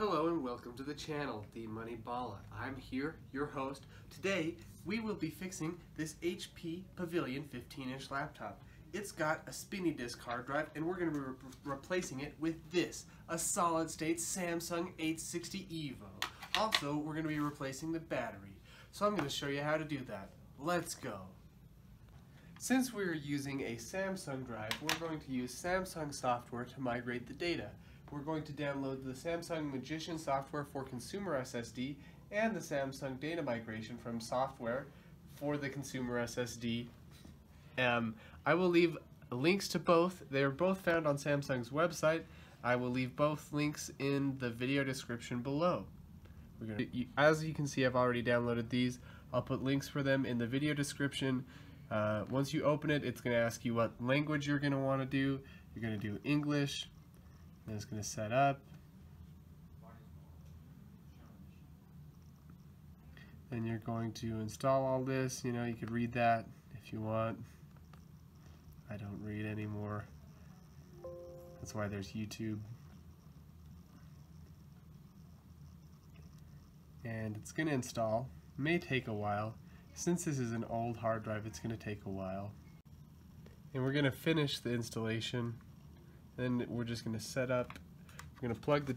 Hello and welcome to the channel, The Money Balla. I'm here, your host. Today, we will be fixing this HP Pavilion 15-inch laptop. It's got a spinny disk hard drive, and we're going to be re replacing it with this, a solid-state Samsung 860 EVO. Also, we're going to be replacing the battery. So I'm going to show you how to do that. Let's go. Since we're using a Samsung drive, we're going to use Samsung software to migrate the data we're going to download the Samsung Magician software for consumer SSD and the Samsung data migration from software for the consumer SSD. Um, I will leave links to both. They're both found on Samsung's website. I will leave both links in the video description below. Gonna, as you can see, I've already downloaded these. I'll put links for them in the video description. Uh, once you open it, it's going to ask you what language you're going to want to do. You're going to do English, then it's going to set up. Then you're going to install all this. You know, you could read that if you want. I don't read anymore. That's why there's YouTube. And it's going to install. It may take a while. Since this is an old hard drive, it's going to take a while. And we're going to finish the installation then we're just going to set up, we're going to plug the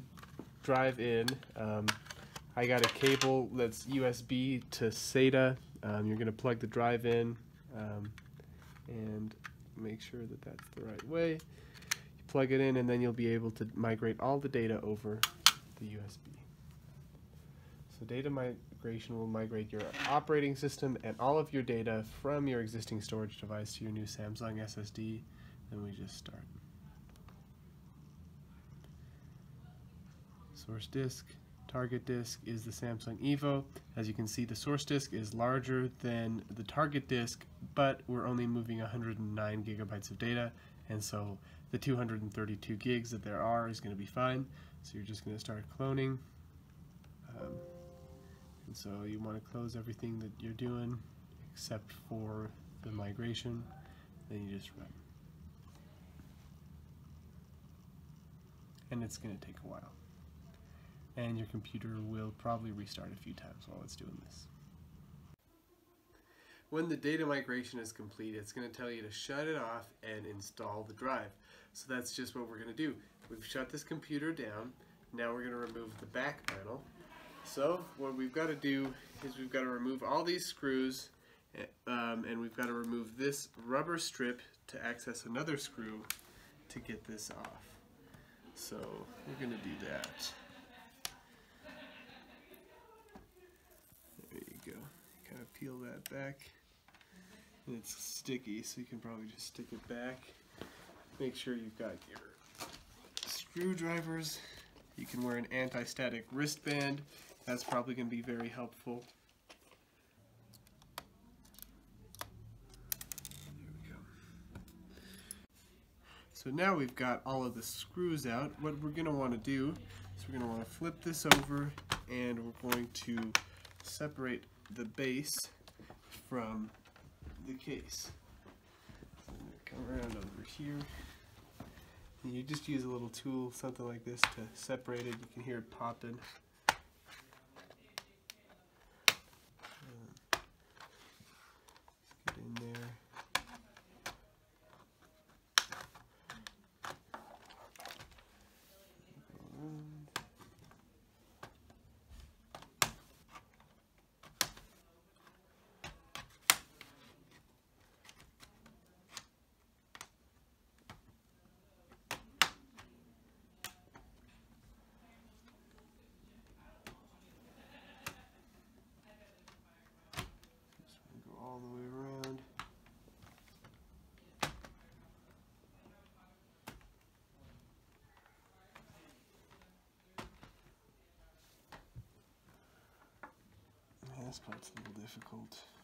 drive in. Um, I got a cable that's USB to SATA. Um, you're going to plug the drive in um, and make sure that that's the right way. You plug it in and then you'll be able to migrate all the data over the USB. So data migration will migrate your operating system and all of your data from your existing storage device to your new Samsung SSD. Then we just start. Source disk, target disk is the Samsung Evo. As you can see, the source disk is larger than the target disk, but we're only moving 109 gigabytes of data, and so the 232 gigs that there are is going to be fine. So you're just going to start cloning. Um, and so you want to close everything that you're doing except for the migration. Then you just run. And it's going to take a while and your computer will probably restart a few times while it's doing this. When the data migration is complete, it's going to tell you to shut it off and install the drive. So that's just what we're going to do. We've shut this computer down. Now we're going to remove the back panel. So what we've got to do is we've got to remove all these screws um, and we've got to remove this rubber strip to access another screw to get this off. So we're going to do that. Peel that back. And it's sticky, so you can probably just stick it back. Make sure you've got your screwdrivers. You can wear an anti-static wristband. That's probably going to be very helpful. So now we've got all of the screws out. What we're going to want to do is we're going to want to flip this over and we're going to separate the base from the case. So come around over here. And you just use a little tool, something like this, to separate it. You can hear it popping. This part's a little difficult.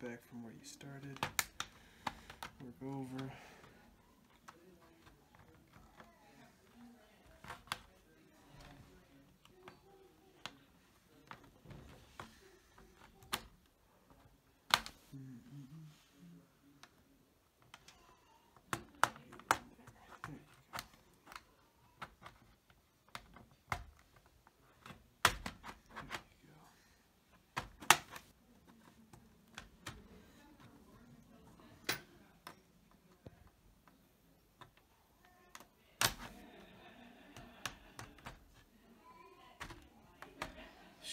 Back from where you started. Work over.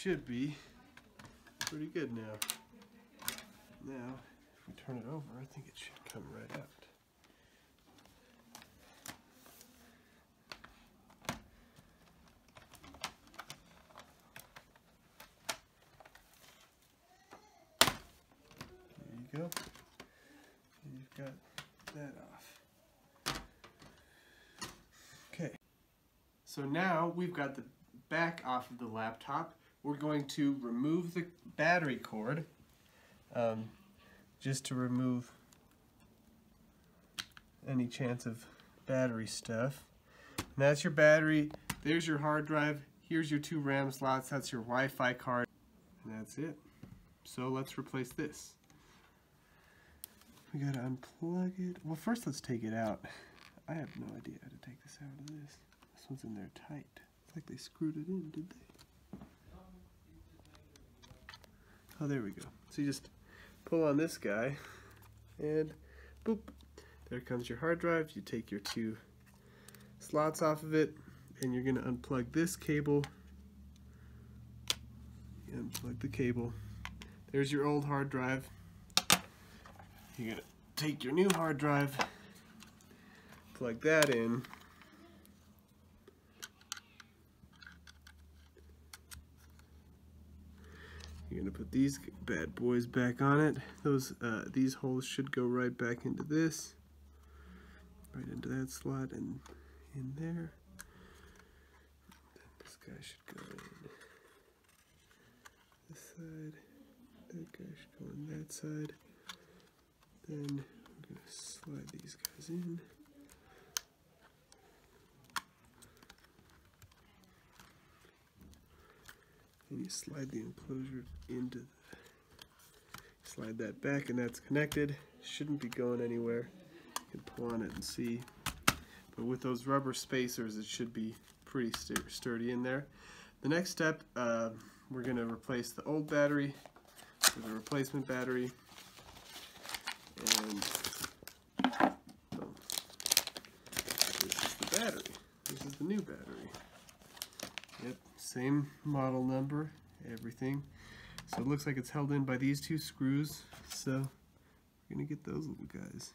Should be pretty good now. Now, if we turn it over, I think it should come right out. There you go. You've got that off. Okay. So now we've got the back off of the laptop we're going to remove the battery cord um, just to remove any chance of battery stuff. And that's your battery. There's your hard drive. Here's your two RAM slots. That's your Wi-Fi card. And that's it. So let's replace this. We gotta unplug it. Well, first let's take it out. I have no idea how to take this out of this. This one's in there tight. It's like they screwed it in, did they? Oh, there we go. So you just pull on this guy and boop, there comes your hard drive. You take your two slots off of it and you're gonna unplug this cable. You unplug the cable. There's your old hard drive. You're gonna take your new hard drive, plug that in, gonna put these bad boys back on it. Those uh, These holes should go right back into this, right into that slot and in there. Then this guy should go in this side. That guy should go in that side. Then I'm gonna slide these guys in. And you slide the enclosure into the, slide that back and that's connected. Shouldn't be going anywhere. You can pull on it and see. But with those rubber spacers it should be pretty sturdy in there. The next step uh, we're going to replace the old battery with a replacement battery. And oh, this is the battery. This is the new battery Yep, same model number, everything. So it looks like it's held in by these two screws. So we're to get those little guys.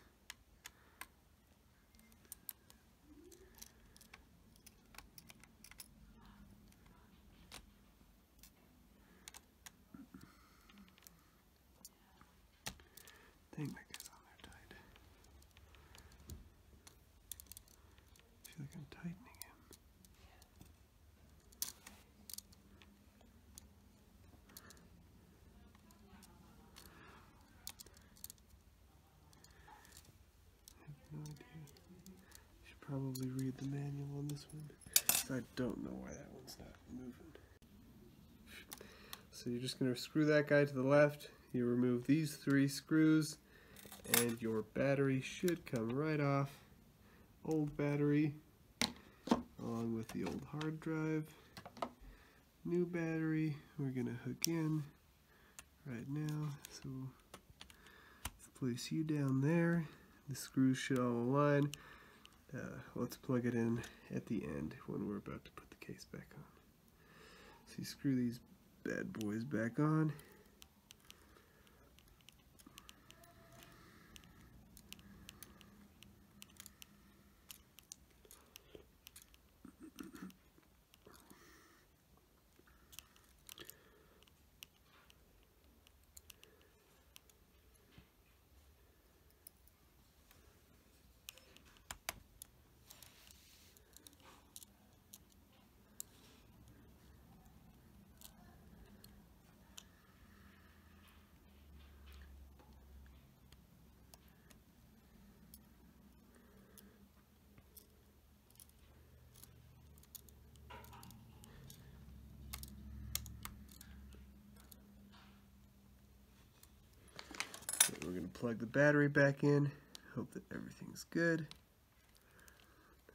Dang, that guy's on there tight. I feel like I'm tightening him. no idea. Should probably read the manual on this one. I don't know why that one's not moving. So you're just going to screw that guy to the left. You remove these three screws and your battery should come right off. Old battery along with the old hard drive. New battery we're going to hook in right now. So place you down there. The screws should all align. Uh, let's plug it in at the end when we're about to put the case back on. So you screw these bad boys back on. Plug the battery back in. Hope that everything's good.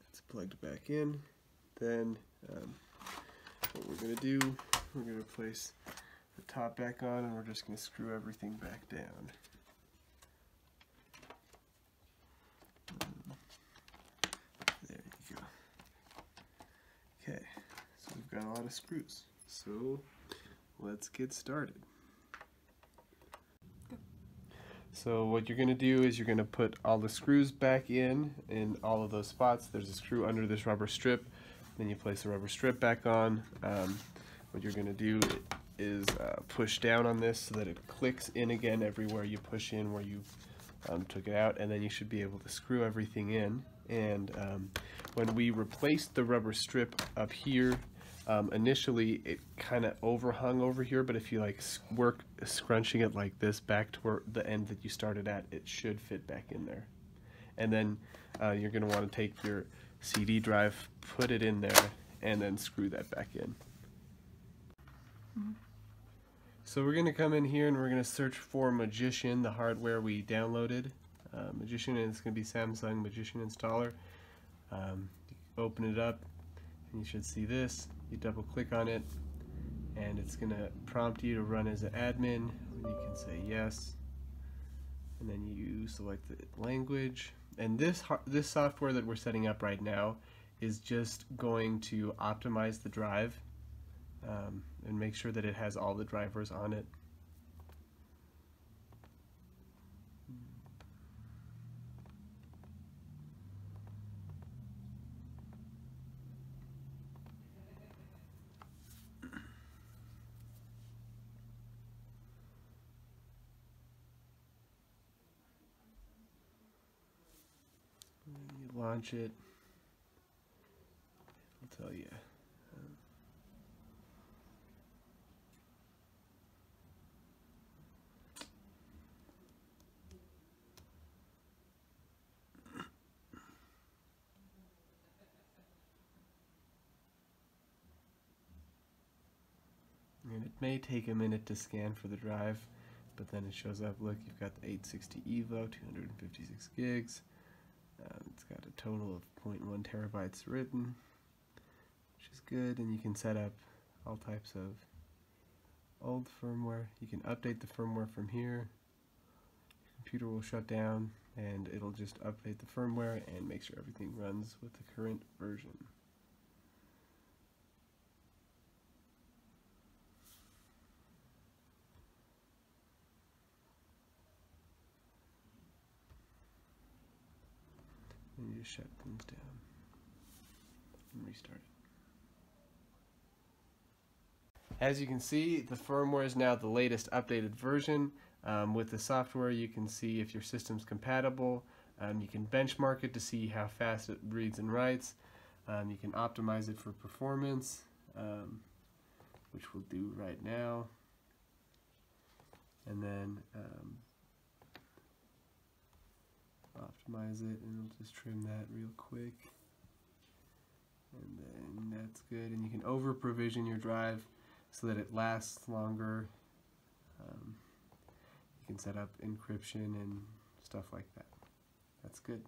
It's plugged back in. Then um, what we're going to do, we're going to place the top back on and we're just going to screw everything back down. There you go. Okay, so we've got a lot of screws. So let's get started. So what you're going to do is you're going to put all the screws back in in all of those spots. There's a screw under this rubber strip. Then you place the rubber strip back on. Um, what you're going to do is uh, push down on this so that it clicks in again everywhere you push in where you um, took it out and then you should be able to screw everything in and um, when we replaced the rubber strip up here um, initially it kind of overhung over here but if you like work scrunching it like this back to where the end that you started at it should fit back in there and then uh, you're going to want to take your CD drive put it in there and then screw that back in. So we're going to come in here and we're going to search for Magician, the hardware we downloaded. Uh, Magician, and it's going to be Samsung Magician Installer. Um, open it up and you should see this. You double click on it and it's going to prompt you to run as an admin. and You can say yes and then you select the language. And this, this software that we're setting up right now is just going to optimize the drive um, and make sure that it has all the drivers on it. Launch it, I'll tell you. And it may take a minute to scan for the drive, but then it shows up, look, you've got the 860 EVO, 256 gigs. Um, it's got a total of 0.1 terabytes written, which is good, and you can set up all types of old firmware. You can update the firmware from here. Your computer will shut down, and it'll just update the firmware and make sure everything runs with the current version. Just shut things down and restart it. As you can see, the firmware is now the latest updated version. Um, with the software, you can see if your system's compatible. Um, you can benchmark it to see how fast it reads and writes. Um, you can optimize it for performance, um, which we'll do right now. And then um, optimize it and it'll just trim that real quick. And then that's good. And you can over provision your drive so that it lasts longer. Um, you can set up encryption and stuff like that. That's good